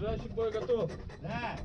Лежащий бой готов. Да.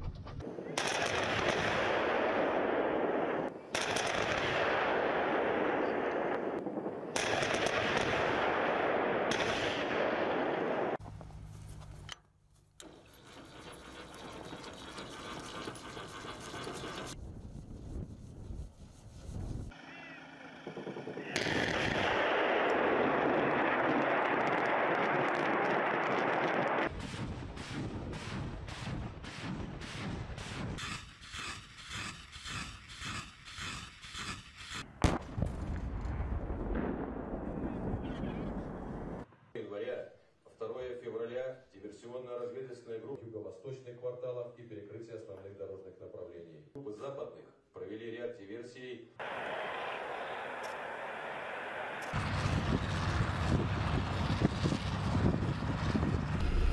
Февраля диверсионно-разведывательная группа юго-восточных кварталов и перекрытие основных дорожных направлений. Группы западных провели ряд диверсий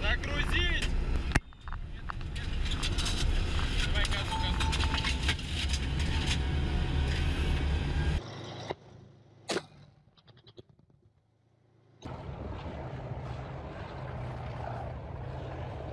Загрузить!